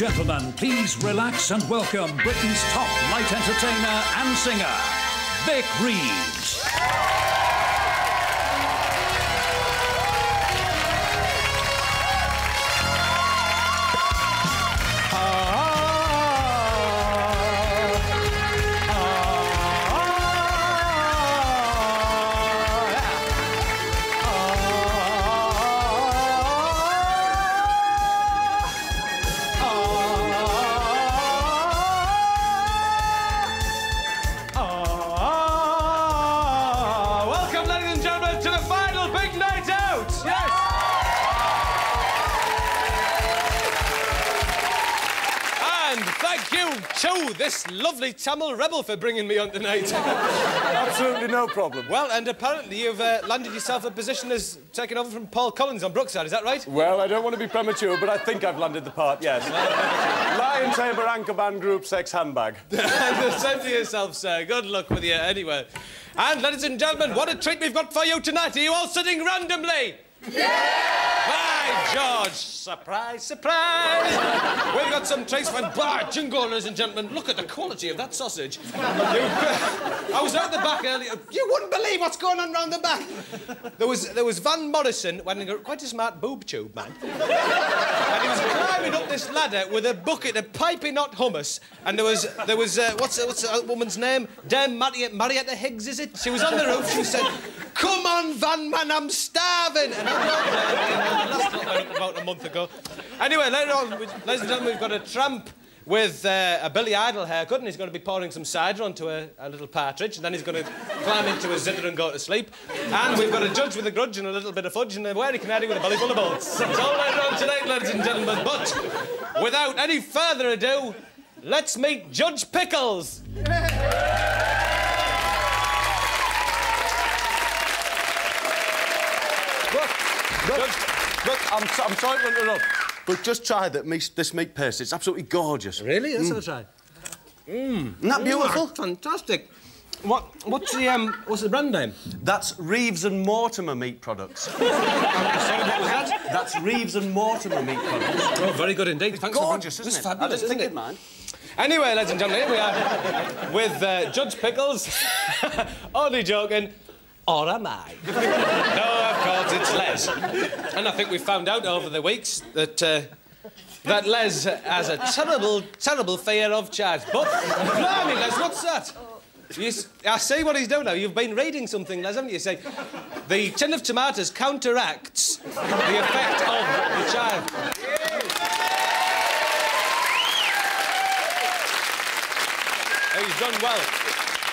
Gentlemen, please relax and welcome Britain's top light entertainer and singer, Vic Reeves. This lovely Tamil rebel for bringing me on tonight. Absolutely no problem. well, and apparently you've uh, landed yourself a position as taking over from Paul Collins on Brookside. Is that right? Well, I don't want to be premature, but I think I've landed the part, yes. Lion Tamer Anchor Band Group Sex Handbag. Same to yourself, sir. Good luck with you anyway. And, ladies and gentlemen, what a treat we've got for you tonight. Are you all sitting randomly? George! Surprise, surprise! We've got some treats for By Jingle, ladies and gentlemen. Look at the quality of that sausage. You- I was out the back earlier. You wouldn't believe what's going on round the back. There was there was Van Morrison wearing quite a smart boob tube, man. And he was climbing up this ladder with a bucket of piping hot hummus. And there was there was uh, what's what's that woman's name? Dame Marietta, Marietta Higgs, is it? She was on the roof. She said, "Come on, Van Man, I'm starving." And I'm not, about a month ago. Anyway, later on, ladies and gentlemen, we've got a tramp. With uh, a Billy Idol haircut, and he's going to be pouring some cider onto a, a little partridge, and then he's going to climb into a zither and go to sleep. And we've got a judge with a grudge and a little bit of fudge, and a weary canary with a belly full of bolts. That's all later on tonight, ladies and gentlemen. But without any further ado, let's meet Judge Pickles. I'm, so- I'm sorry to interrupt, but just try that meat, this meat paste. It's absolutely gorgeous. Really? That's what I tried. Isn't that beautiful? fantastic. What? What's the um? What's the brand name? That's Reeves and Mortimer meat products. Sorry, what was that? That's Reeves and Mortimer meat products. Oh, very good indeed. Thanks for- Gorgeous, It's isn't it? fabulous, I didn't think it, man. Anyway, ladies and gentlemen, here we are with uh, Judge Pickles. Only joking. Or am I? no, of course, it's Les. And I think we found out over the weeks that. Uh, that Les has a terrible, terrible fear of charge. But, blimey, Les, what's that? You, I see what he's doing now. You've been reading something, Les, haven't you? Say, the tin of tomatoes counteracts the effect of the child. He's done well.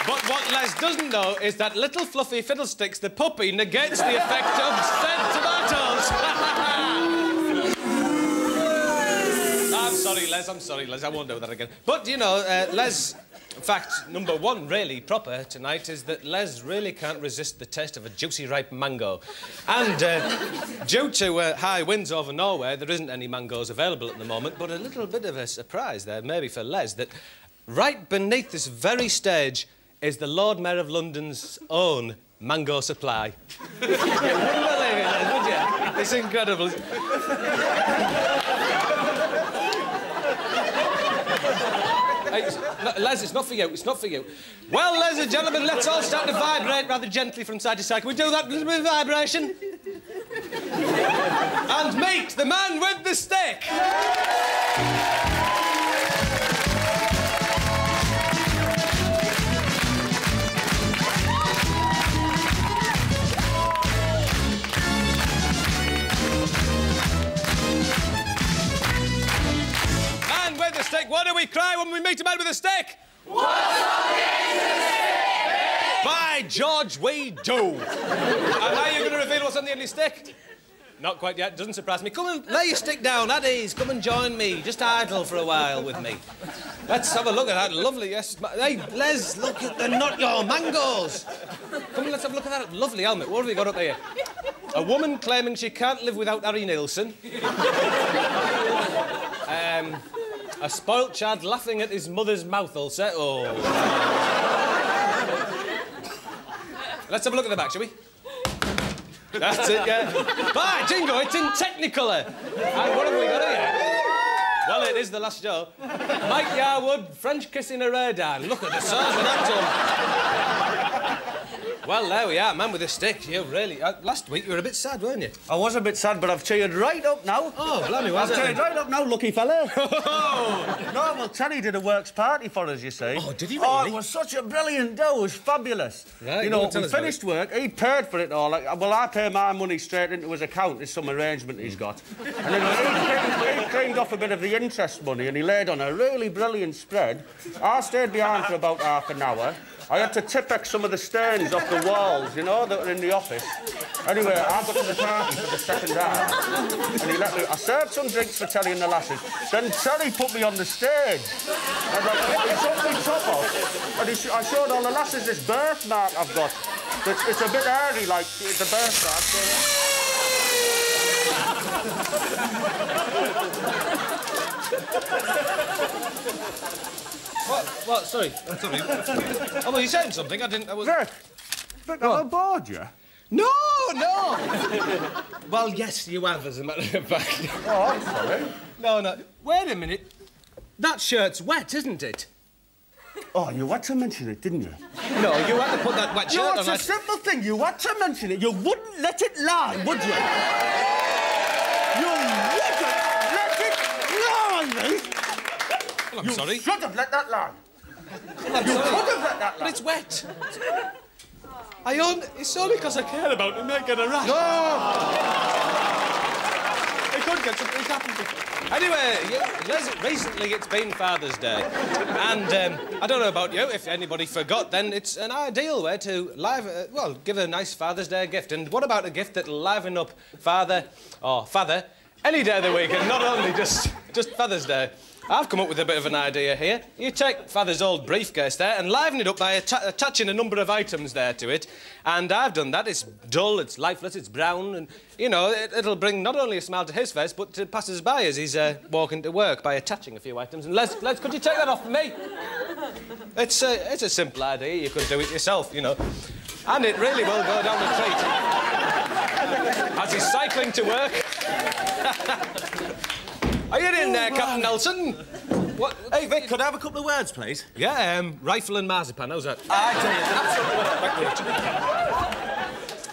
But what Les doesn't know is that little fluffy fiddlesticks, the puppy, negates the effect of said tomatoes. I'm sorry, Les. I'm sorry, Les. I won't do that again. But, you know, uh, Les... Fact number one, really proper tonight, is that Les really can't resist the taste of a juicy ripe mango. And uh, due to uh, high winds over Norway, there isn't any mangoes available at the moment, but a little bit of a surprise there, maybe for Les, that right beneath this very stage is the Lord Mayor of London's own mango supply. you wouldn't believe it, would you? It's incredible. It's- Les, it's not for you. It's not for you. Well, ladies and gentlemen, let's all start to vibrate rather gently from side to side. Can we do that? Of vibration? and meet the man with the stick. Stick. What do we cry when we meet a man with a stick? What's up, stick? By George, we do. and now you're going to reveal what's on the your stick? Not quite yet. Doesn't surprise me. Come and lay your stick down, at ease. Come and join me. Just idle for a while with me. Let's have a look at that. Lovely, yes. Hey, Les, look at they're not your mangoes. Come on, let's have a look at that lovely helmet. What have we got up there? A woman claiming she can't live without Harry Nilsson. um, a spoilt child laughing at his mother's mouth ulcer. Oh. Let's have a look at the back, shall we? That's it, yeah. Bye, Jingo, it's in Technicolor. And what have we got here? Well, it is the last show. Mike Yarwood, French kissing a radar. Look at the size of that. Well, there we are, man with a stick. You really... Uh, last week you were a bit sad, weren't you? I was a bit sad, but I've cheered right up now. Oh, blimey, was I've cheered right up now, lucky fella. no, well, Terry did a works party for us, you see. Oh, did he really? Oh, it was such a brilliant do. It was fabulous. Right, you know, we finished work. He paid for it all. Like, well, I pay my money straight into his account. There's some arrangement he's got. and then he, he cleaned off a bit of the interest money and he laid on a really brilliant spread. I stayed behind for about half an hour. I had to tip some of the stains off the walls, you know, that were in the office. Anyway, I got to the party for the second half, and he let me. I served some drinks for Terry and the lasses. Then Terry put me on the stage. And he took me top off, and he I showed all the lasses this birthmark I've got. It's, it's a bit hairy, like the birthmark. What? What? Sorry. Sorry. oh, well, you saying something? I didn't... I was... Vic, Vic, have I bored you? No, no! well, yes, you have, as a matter of fact. Oh, I'm sorry. No, no. Wait a minute. That shirt's wet, isn't it? Oh, you had to mention it, didn't you? No, you had to put that wet shirt know, on. it's a I- simple thing. You had to mention it. You wouldn't let it lie, would you? You wouldn't let it lie, mate. I'm You sorry. should have let that lie. I'm You sorry. could have let that But it's wet. I on... It's only because I care about it him making a rash. No! It could get something It's happened. before. Anyway, yeah, recently it's been Father's Day. And um, I don't know about you, if anybody forgot, then it's an ideal way to live, uh, well, give a nice Father's Day gift. And what about a gift that'll liven up Father, or Father, any day of the week, and not only just, just Father's Day? I've come up with a bit of an idea here. You take Father's old briefcase there and liven it up by atta- attaching a number of items there to it. And I've done that. It's dull, it's lifeless, it's brown, and, you know, it, it'll bring not only a smile to his face, but to passers-by as he's uh, walking to work by attaching a few items. And Les, Les, could you take that off me? It's a, it's a simple idea. You could do it yourself, you know. And it really will go down the treat. As he's cycling to work. Are you in there, Captain Nelson? What? Hey, Vic, could I have a couple of words, please? Yeah, um, rifle and marzipan, how's that? I tell you, absolutely.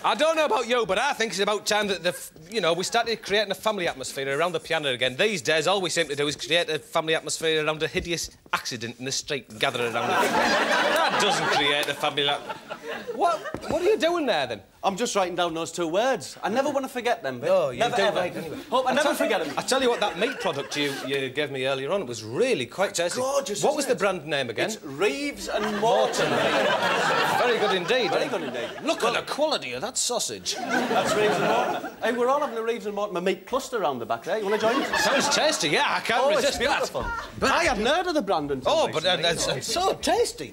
I don't know about you, but I think it's about time that the, you know, we started creating a family atmosphere around the piano again. These days, all we seem to do is create a family atmosphere around a hideous accident in the street and gather around it. that doesn't create a family. at- What? What are you doing there then? I'm just writing down those two words. I never want to forget them, Vic. Oh, you never do ever. anyway. Hope I, never tell- forget them. I tell you what, that meat product you, you gave me earlier on was really quite tasty. gorgeous, What was it? the brand name again? It's Reeves and Morton. Very good indeed. Very eh? good indeed. Look at the quality of that sausage. That's Reeves and Morton. Hey, we're all having a Reeves and Morton meat cluster round the back there. You want to join? Sounds tasty, yeah. I can't Oh, resist it's beautiful. that. But I hadn't heard of the brand until Oh, but uh, that's it's so tasty.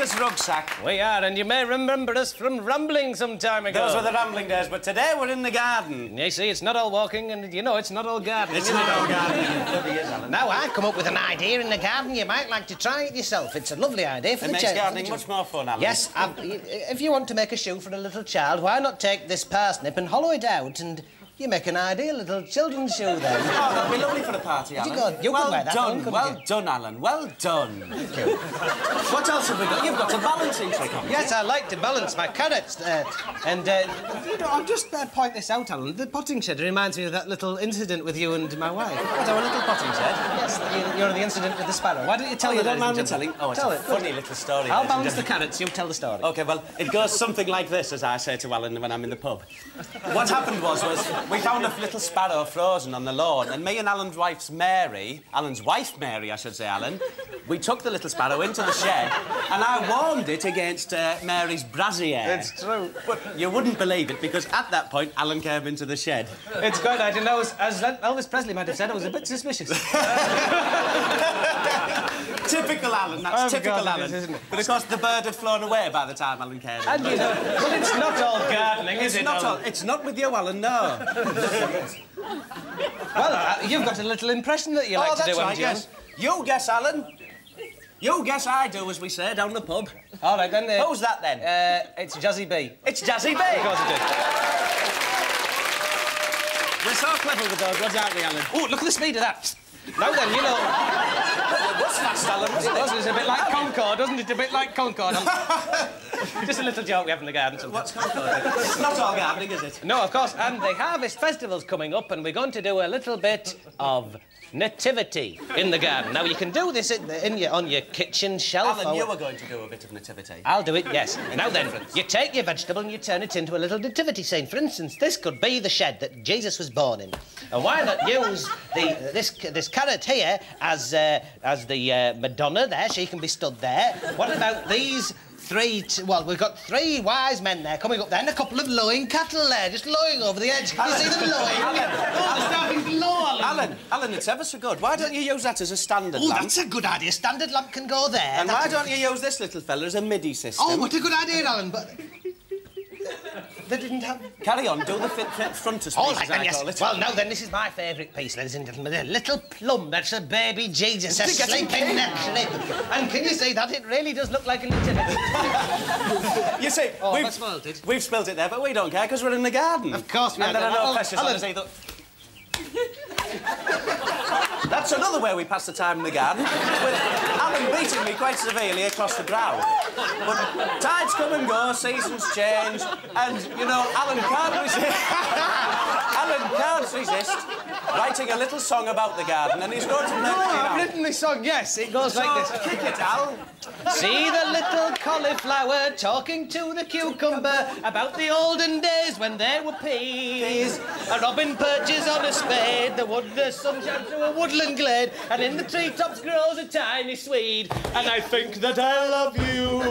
We are Rucksack. We are, and you may remember us from rumbling some time ago. Those were the rumbling days, but today we're in the garden. You see, it's not all walking, and you know it's not all gardening. It's not all gardening. It is, Alan. Now I've come up with an idea in the garden. You might like to try it yourself. It's a lovely idea for It the makes gardening much more fun, Alan. Yes, I've, if you want to make a shoe for a little child, why not take this parsnip and hollow it out and you make an ideal little children's show, then? Oh, that'd be lovely for the party, Could you Alan. go- you well that done, one, well you? done, Alan. Well done. Thank you. what else have we got? You've got a balancing trick on. Yes, I like to balance my carrots. Uh, and, uh, you know, I'll just uh, point this out, Alan. The potting shed reminds me of that little incident with you and my wife. What, our little potting shed? Yes, you- you're the incident with the sparrow. Why don't you tell Oh, you don't mind telling? Oh, it's tell a it. funny little story. I'll balance the carrots, you tell the story. OK, well, it goes something like this, as I say to Alan when I'm in the pub. What happened was, was we found a little sparrow frozen on the lawn, and me and Alan's wife's Mary, Alan's wife Mary, I should say, Alan, we took the little sparrow into the shed, and I warmed it against uh, Mary's brassiere. It's true. But you wouldn't believe it because at that point Alan came into the shed. It's good. I didn't know. As Elvis Presley might have said, I was a bit suspicious. typical Alan, that's Oh, typical God, Alan. is, isn't it? But of course the bird had flown away by the time Alan came. and you know, well, it's not all gardening, is it's it? not Alan? all, it's not with you, Alan, no. Well, uh, you've got a little impression that you like oh, to that's do, right, you? yes. You guess, Alan. You guess I do, as we say, down the pub. All right, then. Uh, Who's that, then? Uh, it's Jazzy B. It's Jazzy B. Of course it is. We're so clever with those words, aren't we, Alan? Oh, look at the speed of that. Now then, you know, It was fast, Alan, wasn't it? was, it's a bit like Concorde, doesn't it? A bit like Concorde. Just a little joke we have in the garden sometimes. What's Concorde? it's not all gardening, is it? No, of course, and the Harvest Festival's coming up, and we're going to do a little bit of nativity in the garden. Now, you can do this in, in your, on your kitchen shelf. Alan, or- you were going to do a bit of nativity. I'll do it, yes. now then, you take your vegetable and you turn it into a little nativity scene. For instance, this could be the shed that Jesus was born in. And why not use the this this carrot here as uh, as the uh, Madonna there? She can be stood there. What about these? Three, well, we've got three wise men there coming up there and a couple of lowing cattle there, just lowing over the edge. Can you see them lowing? Oh, they're starting to Alan. Alan, Alan, it's ever so good. Why don't you use that as a standard Oh, lamp? that's a good idea. Standard lamp can go there. And That's why don't you use this little fella as a MIDI system? Oh, what a good idea, Alan, but... They didn't have... Carry on, do the fit, fit frontispiece, All as right, I then, yes. Well, now then, this is my favourite piece, ladies and gentlemen. The little plum, that's a baby Jesus, Is he sleeping naturally. And can you see that? It really does look like a nativity. You see, Oh, we've, that's spoiled it. we've spilled it there, but we don't care because we're in the garden. Of course we And are. there are no Alan- pressures on Alan- either. That's another way we pass the time in the garden, with Alan beating me quite severely across the brow. But tides come and go, seasons change, and, you know, Alan can't resist... Alan can't resist writing a little song about the garden, and he's going to oh, make me I've written this song, yes. It goes So, like this. kick it, Al. See the little cauliflower talking to the cucumber about the olden days when there were peas. A robin perches on a spade, the wood the sun shines through a woodland glade, and in the treetops grows a tiny swede. And I think that I love you,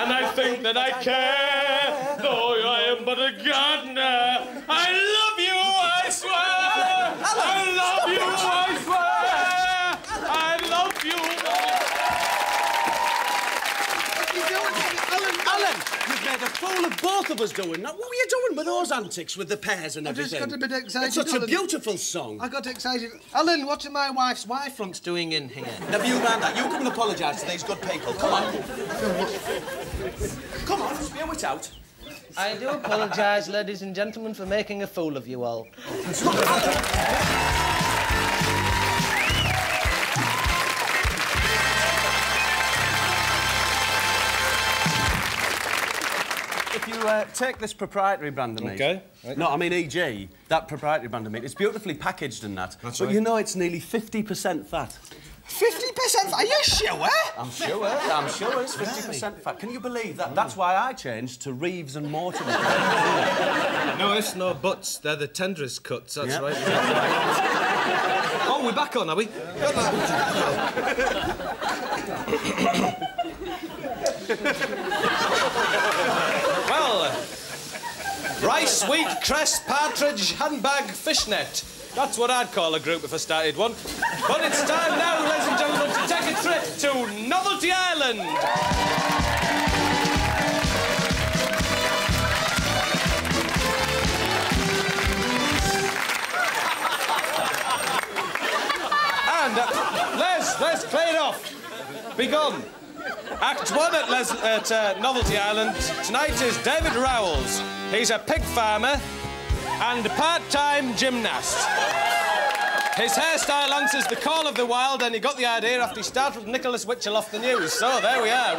and I think that I care, though am but a gardener. I love you, I swear. I love you, I swear. I love you. Alan, you've made a fool of both of us doing that. What were you doing with those antics with the pears and I just everything? got a bit excited, It's such a beautiful song. I got excited. Alan, what are my wife's wife fronts doing in here? Never you mind that. You come and apologise to these good people. Come on. Come on, spew it out. I do apologise, ladies and gentlemen, for making a fool of you all. If uh, take this proprietary brand of meat... Okay. No, I mean EG, that proprietary brand of meat, it's beautifully packaged and that. That's but right. you know it's nearly 50% fat. 50%? Are you sure? I'm sure, I'm sure it's 50% fat. Can you believe that? That's why I changed to Reeves and Mortimer. No ifs, no buts. They're the tenderest cuts, that's Yeah. right. oh, we're back on, are we? Well, rice, wheat, cress, partridge, handbag, fishnet. That's what I'd call a group if I started one. But it's time now, ladies and gentlemen, to take a trip to Novelty Island. And uh, Les, Les, play it off. Be gone. Act one at, Les- at uh, Novelty Island tonight is David Rowells. He's a pig farmer and a part-time gymnast. His hairstyle answers the call of the wild, and he got the idea after he started with Nicholas Witchell off the news. So there we are.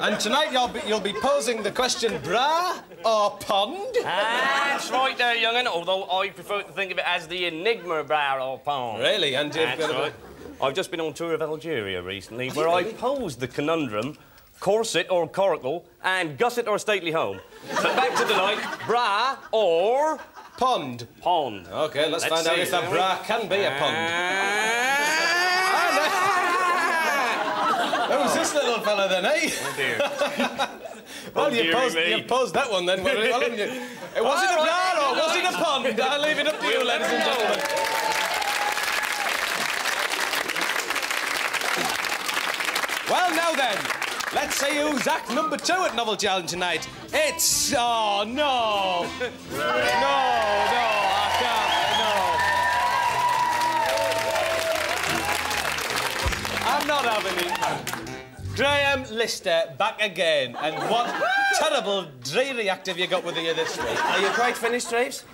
And tonight you'll be, you'll be posing the question, bra or pond? That's right there, young'un, although I prefer to think of it as the Enigma bra or Pond. Really? And you've That's got right. I've just been on tour of Algeria recently, where I posed the conundrum corset or coracle and gusset or stately home. So back to the night, bra or pond? Pond. OK, let's, Let's find out if that we? bra can be a pond. Who's this little fella then, eh? Oh dear. Well, you dearie posed, you posed that one then. Well, well, you? Uh, was it a bra or was it a pond? I'll leave it up to you, ladies and gentlemen. Well, now then, let's see who's act number two at Novelty Island tonight. It's... Oh, no. No, no, I can't, no. I'm not having it. Graham Lister back again. And what terrible dreary act have you got with you this week? Are you quite finished, Reeves?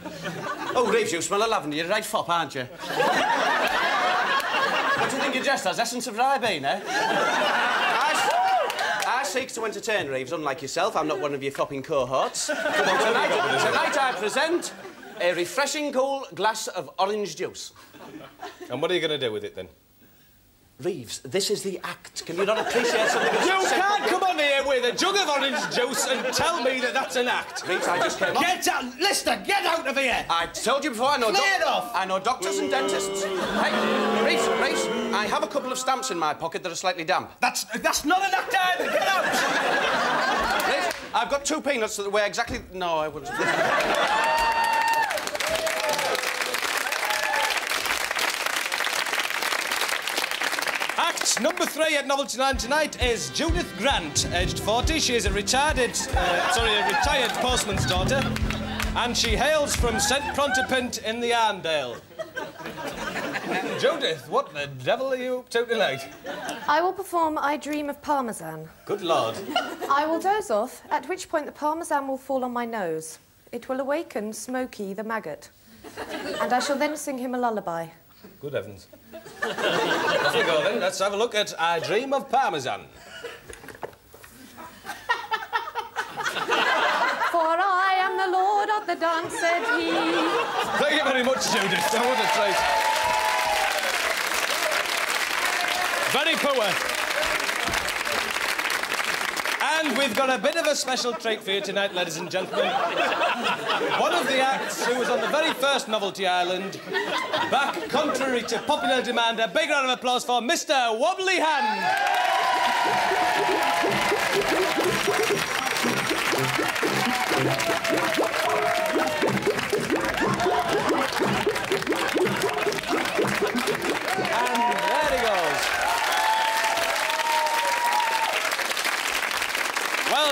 Oh, Reeves, you smell of lavender. You're a right fop, aren't you? what do you think you're dressed as? Essence of Ribena, I, s- I seek to entertain, Reeves, unlike yourself. I'm not one of your fopping cohorts. tonight, tonight I present a refreshing cool glass of orange juice. And what are you going to do with it then? Reeves, this is the act. Can you not appreciate something as You can't come on here with a jug of orange juice and tell me that that's an act. Reeves, I just came off. Get out! Lister, get out of here! I told you before, I know... Clear it off. I know doctors and dentists. Hey, Reeves, Reeves, I have a couple of stamps in my pocket that are slightly damp. That's, that's not act either! Get out! Reeves, I've got two peanuts that weigh exactly... No, I wouldn't... Act number three at Novelty Land tonight is Judith Grant, aged 40. She is a retired, uh, sorry, a retired postman's daughter, and she hails from St Prontipint in the Arndale. Judith, what the devil are you up to tonight? I will perform I Dream of Parmesan. Good lord. I will doze off, at which point the parmesan will fall on my nose. It will awaken Smokey the maggot. And I shall then sing him a lullaby. Good heavens. Off we go then. Let's have a look at I Dream of Parmesan. For I am the lord of the dance, said he. Thank you very much, Judith. That was a treat. Very poor. And we've got a bit of a special treat for you tonight, ladies and gentlemen. One of the acts who was on the very first Novelty Island, back contrary to popular demand, a big round of applause for Mr. Wobbly Hand.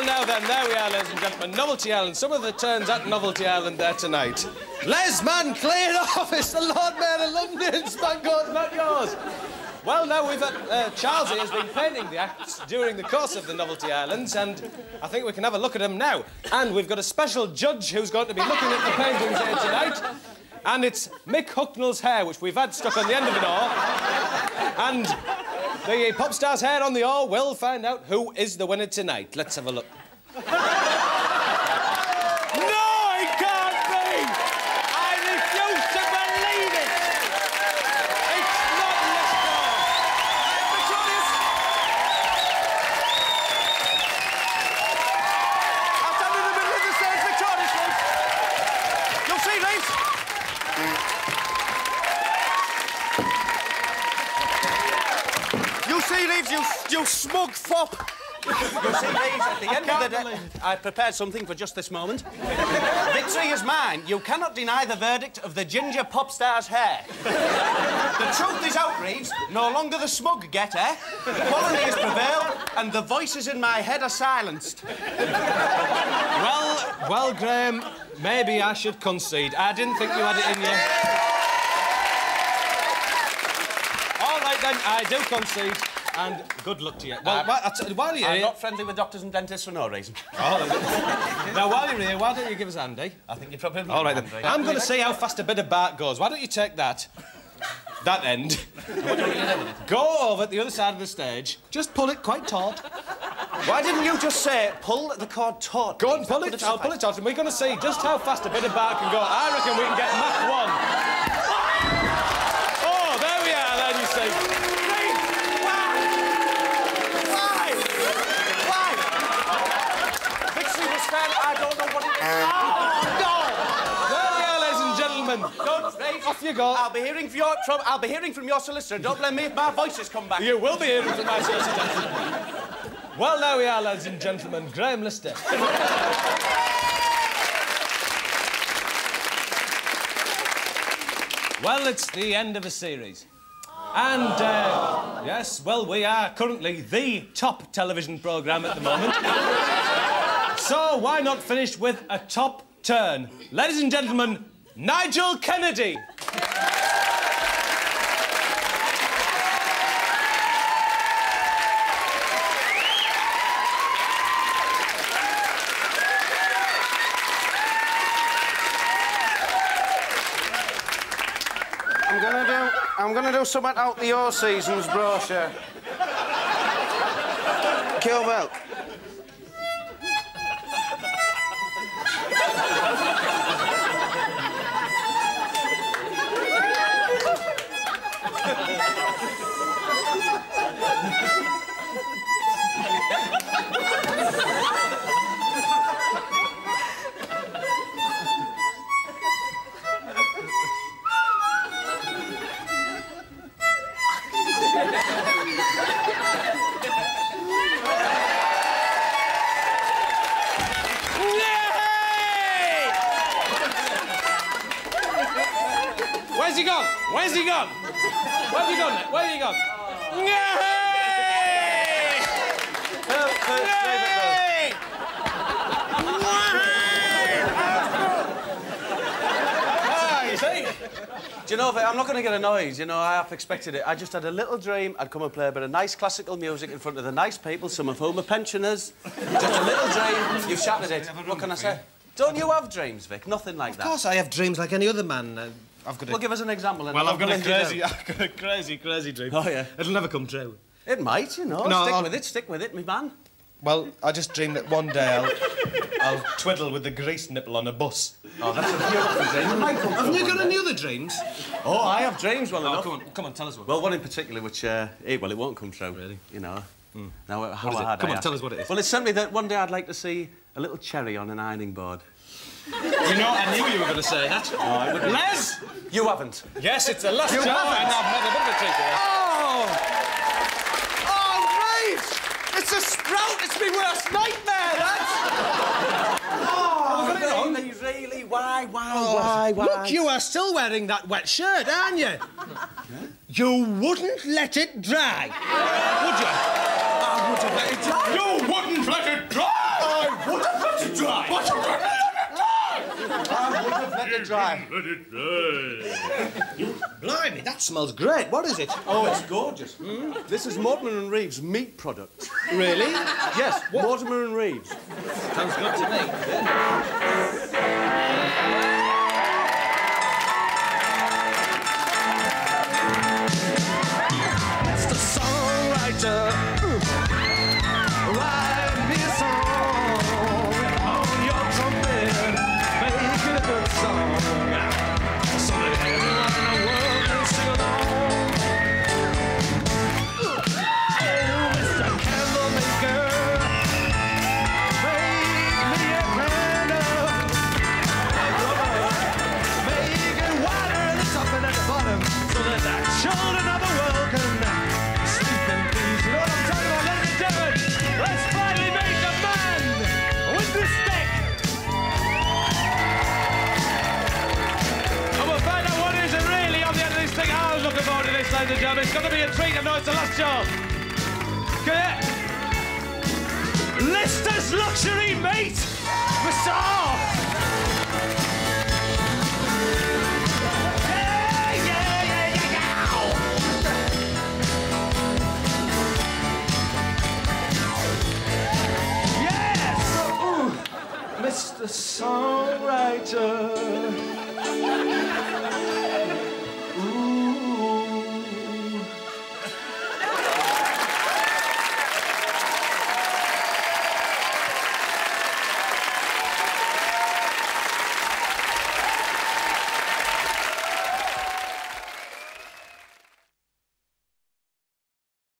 Now then, there we are, ladies and gentlemen. Novelty Island. Some of the turns at Novelty Island there tonight. Les, man, clear off. It's the Lord Mayor of London. Spanco's not yours. Well, now we've had, uh, Charles has been painting the acts during the course of the Novelty Islands, and I think we can have a look at them now. And we've got a special judge who's going to be looking at the paintings here tonight. And it's Mick Hucknall's hair, which we've had stuck on the end of it all. And the pop star's hair on the oar. We'll find out who is the winner tonight. Let's have a look. You, you smug fop. You see, Reeves, at the end of the day, I prepared something for just this moment. Victory is mine. You cannot deny the verdict of the ginger pop star's hair. The truth is out, Reeves. No longer the smug get, eh? Quality has prevailed, and the voices in my head are silenced. Well, well, Graham, maybe I should concede. I didn't think you had it in you. All right, then, I do concede. And good luck to you. Well, whi- I t- while you're I'm here... not friendly with doctors and dentists for no reason. Now, while you're here, why don't you give us Andy? eh? I think you're probably All right, then. I'm going to see how fast a bit of bark goes. Why don't you take that, that end, go over at the other side of the stage, just pull it quite taut. Why didn't you just say pull the cord taut? Go and pull it, I'll pull it taut, and we're going to see just how fast a bit of bark can go. I reckon we can get Mach 1. Oh, there we are, then you see. Why? Why? Victory was fair. I don't know what it is. There we are, ladies and gentlemen, Don't, off you go. I'll be hearing from your, from, I'll be hearing from your solicitor. Don't blame me if my voice has come back. You will be hearing from my solicitor. well, there we are, ladies and gentlemen. Graham Lister. well, it's the end of a series. And, uh, yes, well, we are currently the top television programme at the moment. So why not finish with a top turn? Ladies and gentlemen, Nigel Kennedy. I'm gonna do. I'm gonna do something out the All Seasons brochure. Kill Bell. Do you know, Vic, I'm not going to get annoyed. You know, I half expected it. I just had a little dream I'd come and play a bit of nice classical music in front of the nice people, some of whom are pensioners. just a little dream. You've shattered it. What can I say? Don't you have dreams, Vic? Nothing like Of that. Of course, I have dreams like any other man. Uh, I've got a... Well, give us an example. and Well, I'll I've got a crazy. I've got a crazy, crazy dream. Oh, yeah. It'll never come true. It might, you know. No, stick I'll- with it, stick with it, me man. Well, I just dreamed that one day I'll, I'll twiddle with the grease nipple on a bus. Oh, that's a beautiful dream. It might come Haven't true you got day. any other dreams? Oh, I have dreams well Oh, enough. come on, come on, tell us one. Well, one in particular, which, uh, eh, well, it won't come true. Really? You know. Now, how is it? hard Come I on, ask. tell us what it is. Well, it's simply that one day I'd like to see a little cherry on an ironing board. You know, I knew you were going to say that. Les! You haven't. Yes, it's the last You show, haven't. I've had a bit of a treat. Oh! Oh, right! It's a sprout! It's my worst nightmare, that! oh, oh really, really? Why, why, oh, why, why? Look, you are still wearing that wet shirt, aren't you? You wouldn't let it dry, would you? I would have let it dry. You would have let it dry. Blimey, that smells great. What is it? Oh, it's gorgeous. Mm. This is Mortimer and Reeves meat product. Really? Yes, Mortimer and Reeves. Sounds good to me. know it's the last show. Get it? Lister's Luxury. Yes! Ooh, Mr. Songwriter.